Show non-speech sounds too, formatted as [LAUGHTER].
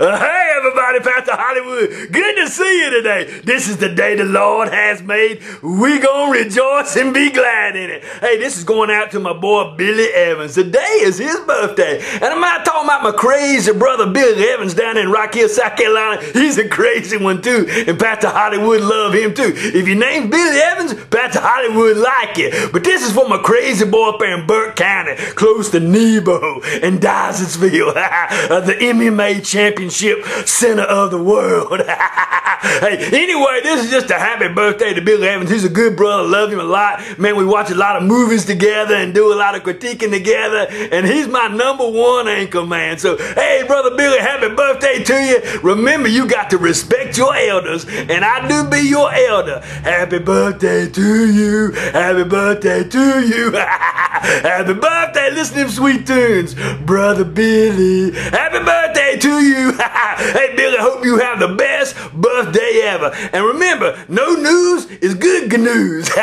Uh, hey, everybody, Pastor Hollywood. Good to see you today. This is the day the Lord has made. We gonna rejoice and be glad in it. Hey, this is going out to my boy Billy Evans. Today is his birthday. And I'm not talking about my crazy brother Billy Evans down in Rock Hill, South Carolina. He's a crazy one too. And Pastor Hollywood love him too. If your name's Billy Evans, Hollywood like it. But this is for my crazy boy up in Burke County, close to Nebo and Dyersville, [LAUGHS] the MMA championship center of the world. [LAUGHS] hey, anyway, this is just a happy birthday to Billy Evans. He's a good brother. Love him a lot. Man, we watch a lot of movies together and do a lot of critiquing together. And he's my number one anchor man. So, hey, brother Billy, happy birthday to you. Remember, you got to respect your elders. And I do be your elder. Happy birthday to you. Happy birthday to you. [LAUGHS] happy birthday. Listen to them sweet tunes. Brother Billy. Happy birthday to you. Hey, Billy, hope you have the best birthday ever. And remember, no news is good news. [LAUGHS]